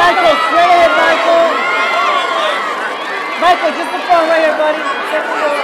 Michael, straight ahead, Michael. Michael, just the phone right here, buddy.